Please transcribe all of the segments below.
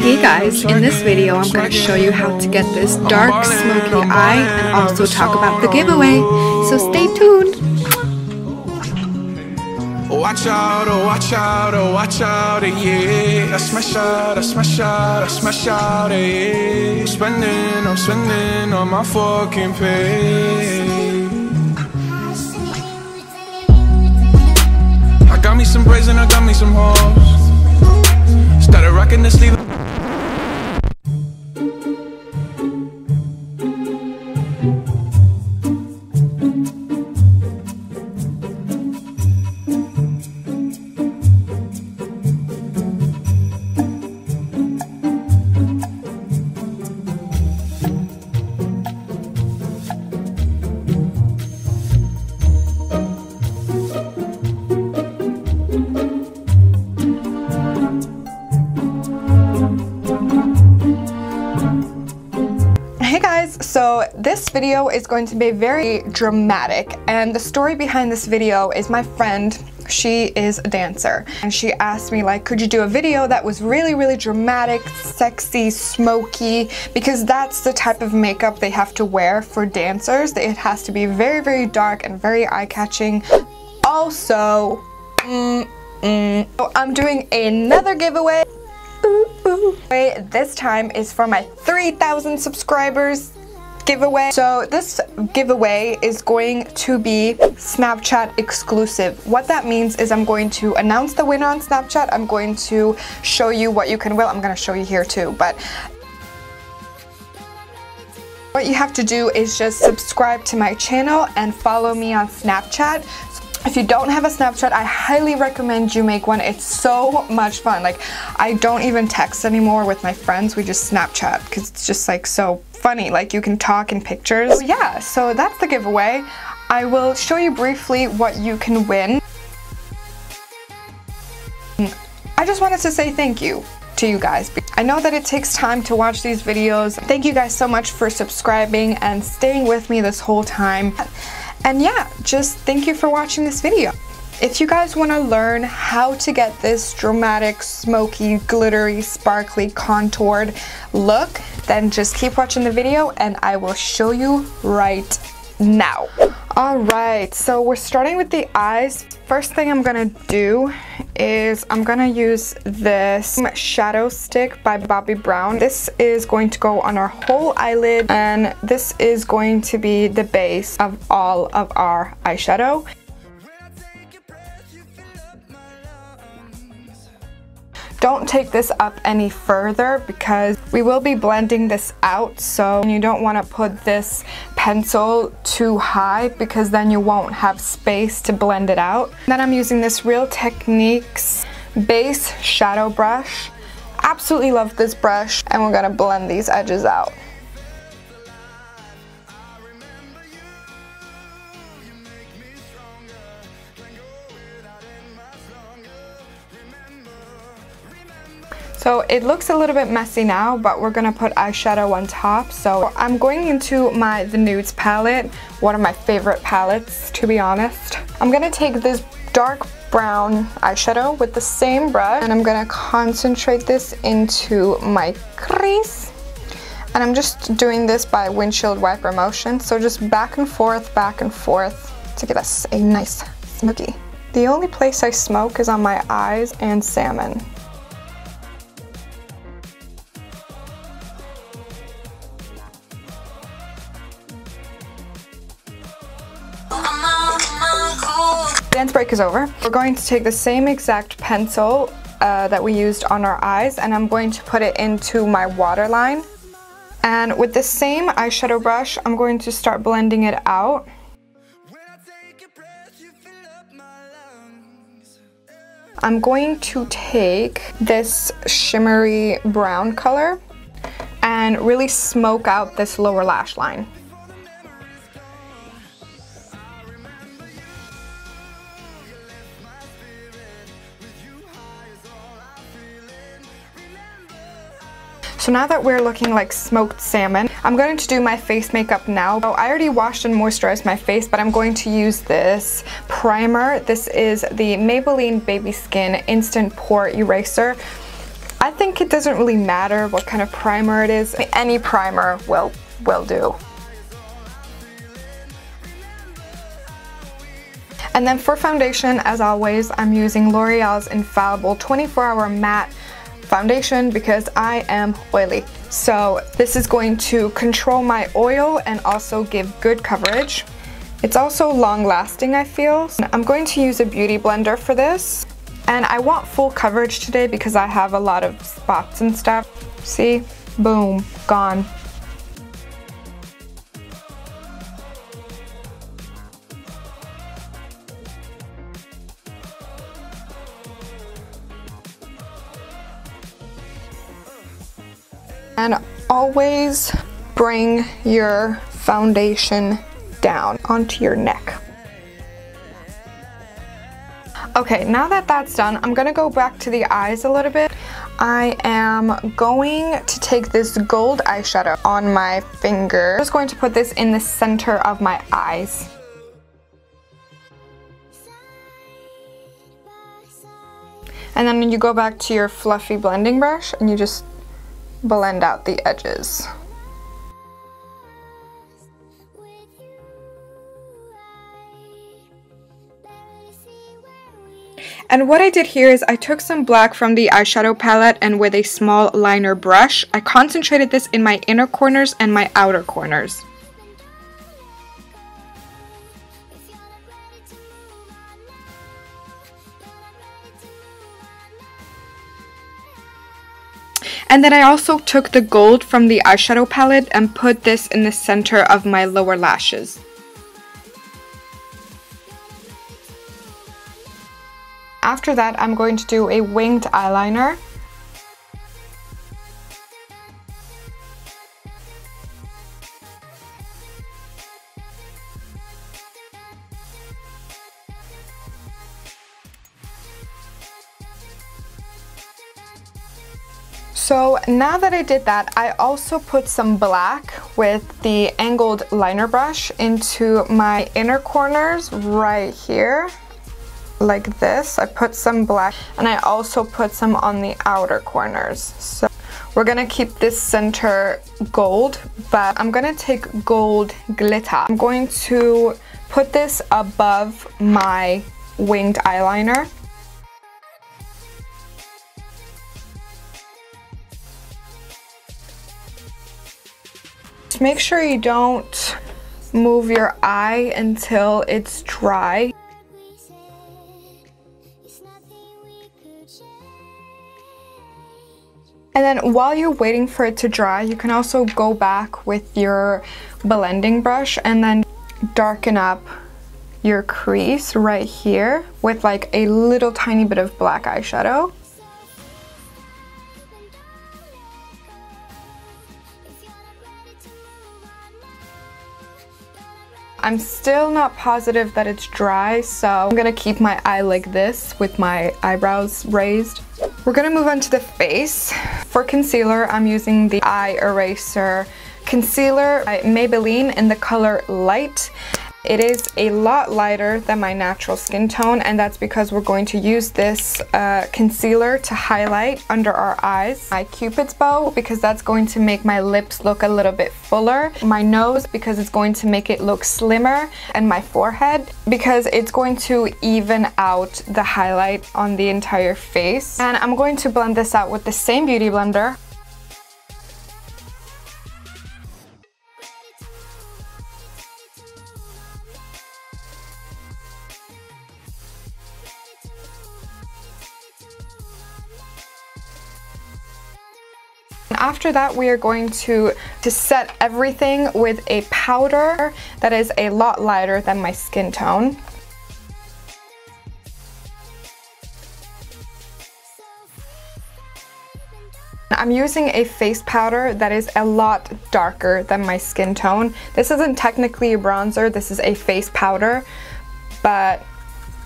Hey guys, in this video I'm going to show you how to get this dark smoky eye and also talk about the giveaway, so stay tuned! Watch out, oh watch out, oh watch out, eh, yeah. I smash out, I smash out, I smash out, eh, yeah. Spending, I'm spending on my fucking pay me some braids and I got me some hoes. Started rocking the sleeve this video is going to be very dramatic and the story behind this video is my friend she is a dancer and she asked me like could you do a video that was really really dramatic sexy smoky? Because that's the type of makeup they have to wear for dancers. It has to be very very dark and very eye-catching. Also mm, mm, I'm doing another giveaway. This time is for my 3,000 subscribers giveaway. So this giveaway is going to be Snapchat exclusive. What that means is I'm going to announce the winner on Snapchat. I'm going to show you what you can win. I'm going to show you here too, but what you have to do is just subscribe to my channel and follow me on Snapchat. If you don't have a Snapchat, I highly recommend you make one. It's so much fun. Like, I don't even text anymore with my friends. We just Snapchat because it's just like so funny. Like, you can talk in pictures. So, yeah, so that's the giveaway. I will show you briefly what you can win. I just wanted to say thank you to you guys. I know that it takes time to watch these videos. Thank you guys so much for subscribing and staying with me this whole time. And yeah, just thank you for watching this video. If you guys want to learn how to get this dramatic, smoky, glittery, sparkly, contoured look, then just keep watching the video and I will show you right now. Alright, so we're starting with the eyes. First thing I'm gonna do is I'm gonna use this shadow stick by Bobbi Brown. This is going to go on our whole eyelid and this is going to be the base of all of our eyeshadow. Don't take this up any further because we will be blending this out so you don't want to put this pencil too high because then you won't have space to blend it out. Then I'm using this Real Techniques base shadow brush. Absolutely love this brush and we're going to blend these edges out. So it looks a little bit messy now, but we're gonna put eyeshadow on top. So I'm going into my The Nudes palette, one of my favorite palettes, to be honest. I'm gonna take this dark brown eyeshadow with the same brush, and I'm gonna concentrate this into my crease. And I'm just doing this by windshield wiper motion, so just back and forth, back and forth to get us a nice smoky. The only place I smoke is on my eyes and salmon. Dance break is over. We're going to take the same exact pencil uh, that we used on our eyes and I'm going to put it into my waterline. And with the same eyeshadow brush, I'm going to start blending it out. I'm going to take this shimmery brown color and really smoke out this lower lash line. Now that we're looking like smoked salmon, I'm going to do my face makeup now. I already washed and moisturized my face, but I'm going to use this primer. This is the Maybelline Baby Skin Instant Pore Eraser. I think it doesn't really matter what kind of primer it is. Any primer will, will do. And then for foundation, as always, I'm using L'Oreal's Infallible 24 Hour Matte Foundation because I am oily. So this is going to control my oil and also give good coverage. It's also long lasting, I feel. I'm going to use a beauty blender for this. And I want full coverage today because I have a lot of spots and stuff. See? Boom, gone. And always bring your foundation down onto your neck. Okay, now that that's done, I'm gonna go back to the eyes a little bit. I am going to take this gold eyeshadow on my finger. I'm just going to put this in the center of my eyes. And then you go back to your fluffy blending brush and you just blend out the edges. And what I did here is I took some black from the eyeshadow palette and with a small liner brush, I concentrated this in my inner corners and my outer corners. And then I also took the gold from the eyeshadow palette and put this in the center of my lower lashes. After that, I'm going to do a winged eyeliner. Now that I did that, I also put some black with the angled liner brush into my inner corners right here, like this. I put some black and I also put some on the outer corners. So we're gonna keep this center gold, but I'm gonna take gold glitter. I'm going to put this above my winged eyeliner. Make sure you don't move your eye until it's dry. And then while you're waiting for it to dry, you can also go back with your blending brush and then darken up your crease right here with like a little tiny bit of black eyeshadow. I'm still not positive that it's dry, so I'm gonna keep my eye like this with my eyebrows raised. We're gonna move on to the face. For concealer, I'm using the Eye Eraser Concealer by Maybelline in the color Light. It is a lot lighter than my natural skin tone and that's because we're going to use this uh, concealer to highlight under our eyes. My cupid's bow because that's going to make my lips look a little bit fuller. My nose because it's going to make it look slimmer and my forehead because it's going to even out the highlight on the entire face. And I'm going to blend this out with the same beauty blender. After that, we are going to, to set everything with a powder that is a lot lighter than my skin tone. I'm using a face powder that is a lot darker than my skin tone. This isn't technically a bronzer, this is a face powder, but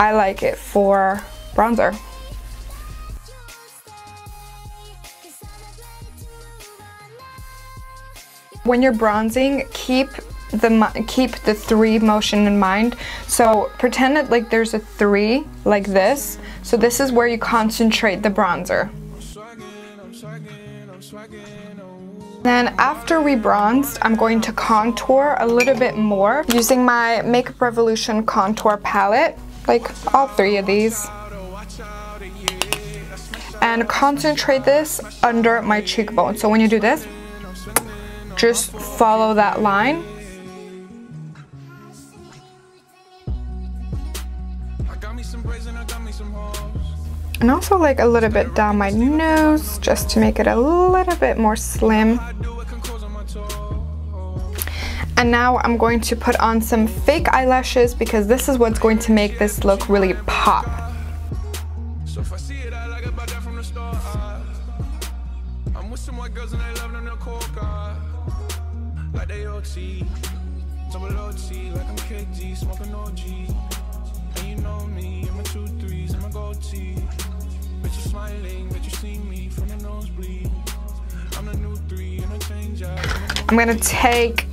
I like it for bronzer. When you're bronzing, keep the keep the three motion in mind. So pretend that like there's a three like this. So this is where you concentrate the bronzer. Then after we bronzed, I'm going to contour a little bit more using my Makeup Revolution contour palette, like all three of these. And concentrate this under my cheekbone. So when you do this, just follow that line. And also like a little bit down my nose just to make it a little bit more slim. And now I'm going to put on some fake eyelashes because this is what's going to make this look really pop. And you know me, I'm a two threes, I'm a gold tee smiling, but you see me from the nosebleed. I'm the new three I'm gonna take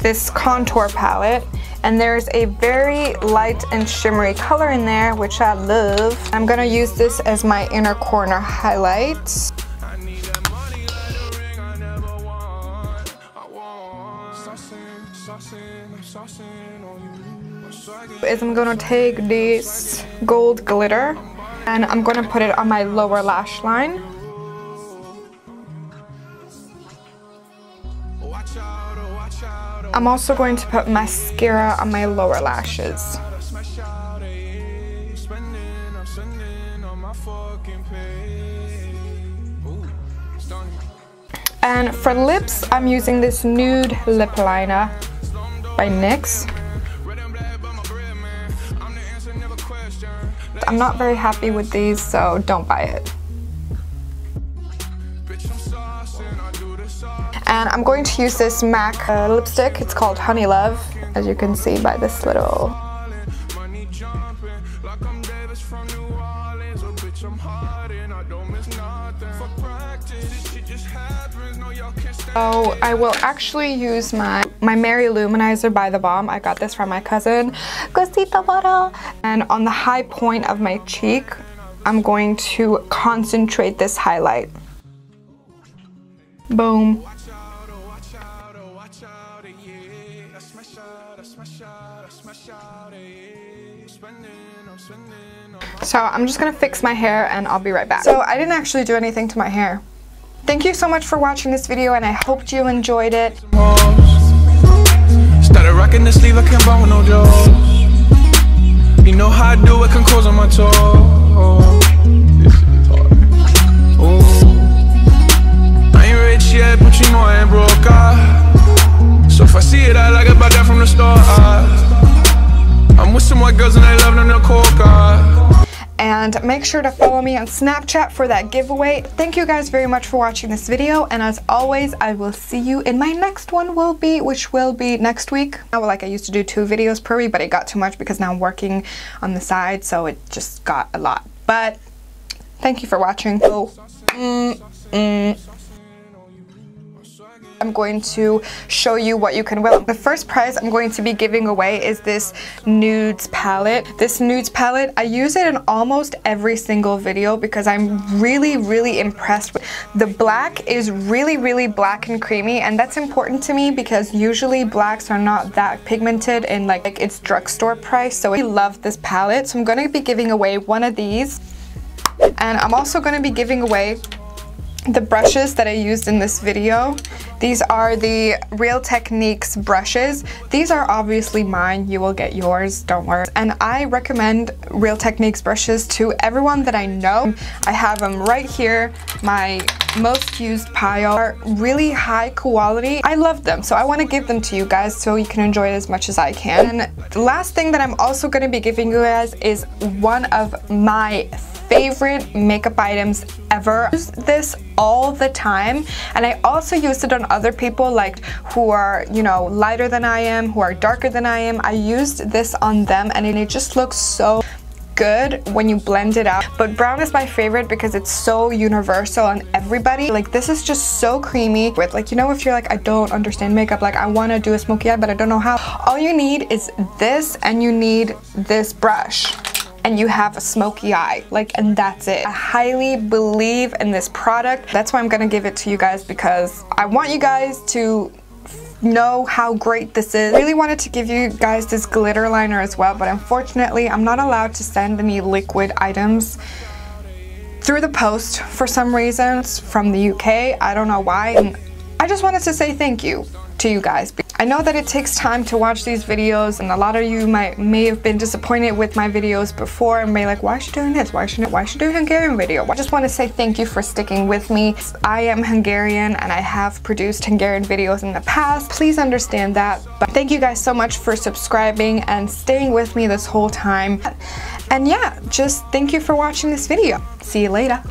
this contour palette and there's a very light and shimmery color in there which I love. I'm gonna use this as my inner corner highlights. Is I'm gonna take this gold glitter and I'm to put it on my lower lash line. I'm also going to put mascara on my lower lashes. And for lips, I'm using this nude lip liner by NYX. I'm not very happy with these, so don't buy it. And I'm going to use this MAC uh, lipstick. It's called Honey Love, as you can see by this little So I will actually use my, my Mary-Lou Manizer by The Balm. I got this from my cousin, Cosita Bottle. And on the high point of my cheek, I'm going to concentrate this highlight. Boom. So I'm just gonna fix my hair and I'll be right back. So I didn't actually do anything to my hair. Thank you so much for watching this video and I hope you enjoyed it. Rocking the sleeve, I can't buy no jaws. You know how I do it, can close on my toes. Ooh. I ain't rich yet, but you know I ain't broke. Ah. So if I see it, I like it, but that from the start. Ah. I'm with some white girls and they love them, they're coca and make sure to follow me on Snapchat for that giveaway. Thank you guys very much for watching this video and as always I will see you in my next one will be which will be next week. Now like I used to do two videos per week but it got too much because now I'm working on the side so it just got a lot but thank you for watching. Oh, mm, mm. I'm going to show you what you can wear. The first prize I'm going to be giving away is this nudes palette. This nudes palette, I use it in almost every single video because I'm really, really impressed with The black is really, really black and creamy and that's important to me because usually blacks are not that pigmented in like, like its drugstore price. So I love this palette. So I'm going to be giving away one of these. And I'm also going to be giving away the brushes that I used in this video. These are the Real Techniques brushes. These are obviously mine. You will get yours, don't worry. And I recommend Real Techniques brushes to everyone that I know. I have them right here. My most used pile are really high quality. I love them, so I want to give them to you guys so you can enjoy it as much as I can. And the last thing that I'm also going to be giving you guys is one of my favorite makeup items ever. I use this all the time and I also use it on other people like who are, you know, lighter than I am, who are darker than I am. I used this on them and it just looks so good when you blend it out. But brown is my favorite because it's so universal on everybody. Like this is just so creamy with like, you know, if you're like, I don't understand makeup, like I want to do a smoky eye, but I don't know how. All you need is this and you need this brush and you have a smoky eye like and that's it i highly believe in this product that's why i'm gonna give it to you guys because i want you guys to know how great this is. I really wanted to give you guys this glitter liner as well, but unfortunately I'm not allowed to send any liquid items through the post for some reasons from the UK. I don't know why. And I just wanted to say thank you to you guys. I know that it takes time to watch these videos and a lot of you might may have been disappointed with my videos before and may like why is she doing this? Why should why should do Hungarian video? I just want to say thank you for sticking with me. I am Hungarian and I have produced Hungarian videos in the past. Please understand that but thank you guys so much for subscribing and staying with me this whole time. And yeah just thank you for watching this video. See you later